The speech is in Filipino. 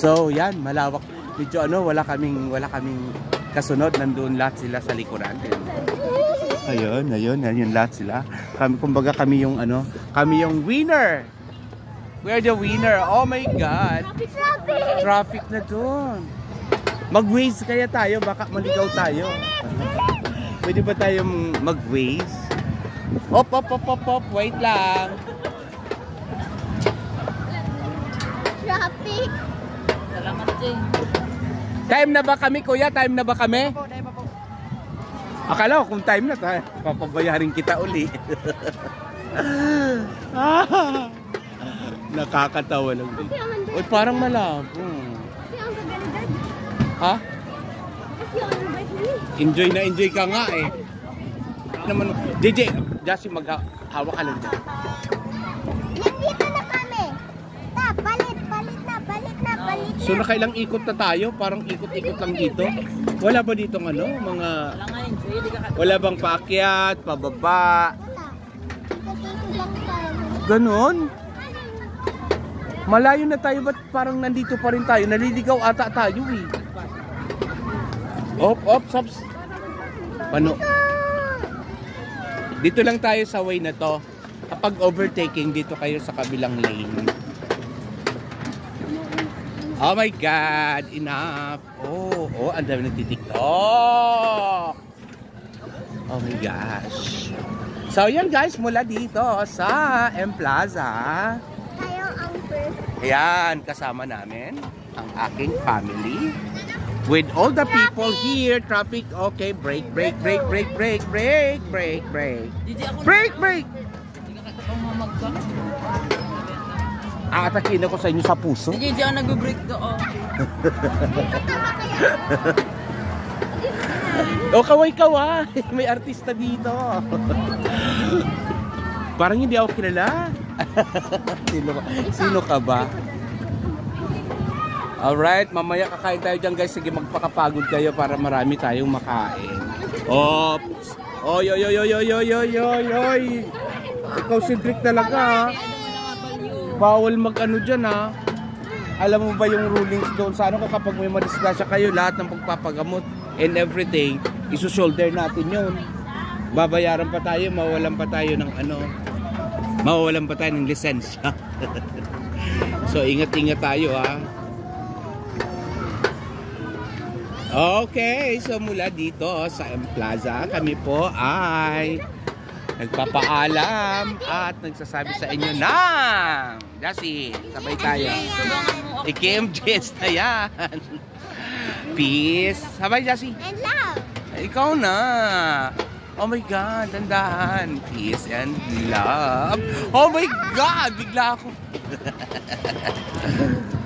So, yan, malawak. Medyo ano, wala kaming, wala kaming kasunod. Nandun lahat sila sa likuran. Ayun, ayun, ayun lahat sila. Kami, kumbaga kami yung ano, kami yung winner. We're the winner. Oh my God. Traffic! Traffic na doon. Mag-waze kaya tayo, baka maligaw tayo. Pwede ba tayong mag-waze? Op, op, op, op, op, wait lang. Traffic! Time na ba kami, kuya? Time na ba kami? Akala ko kung time na tayo, papabayarin kita uli. Nakakatawa lang din. Kasi ang ganda. Uy, parang malabo. Kasi ang ganda. Ha? Kasi ang. Enjoy na enjoy ka nga eh. Naman, JJ, Jassy, maghawak ka lang dyan. So nakailang ikot na tayo? Parang ikot-ikot lang dito. Wala ba dito ano, mga... Wala bang paakyat, pababa? Ganon? Malayo na tayo, ba't parang nandito pa rin tayo? Naliligaw ata tayo eh. Op, op, stops. Pano? Dito lang tayo sa way na to. Kapag overtaking, dito kayo sa kabilang lane. Oh my God! Enough! Oh, oh, ang dami nagtitiktok! Oh my gosh! So, yan guys, mula dito sa M Plaza. Tayo ang first. Ayan, kasama namin ang aking family. With all the people here, traffic, okay, break, break, break, break, break, break, break, break. Break, break! Di ka ka. Aatakin ako sa inyo sa puso. Si JJ ang nagbe-break doon. O kaway kaway, may artista dito. Parang hindi ako kilala. sino, ka, sino ka ba? Alright, mamaya kakain tayo dyan guys. Sige, magpakapagod kayo para marami tayong makain. Oops! Oy, oy, oy, oy, oy, oy, oy, oy, oy. Ikaw si Drake talaga ha. Ano mo na nga balyo? Bawal mag-ano dyan ha. Alam mo ba yung rulings doon sa ano kapag may madisgrasya kayo, lahat ng pagpapagamot and everything, isushoulder natin yun. Babayaran pa tayo, mawalan pa tayo ng ano, mawawalan pa tayo ng lisensya. so ingat-ingat tayo ha. Okay, so mula dito sa M Plaza, kami po ay nagpapaalam at nagsasabi sa inyo na Jassy, sabay tayo. Ako. IKMJS na yan. Peace. Sabay, Jassy. And love. Ikaw na. Oh my God, tandahan. Peace and love. Oh my God, bigla ako.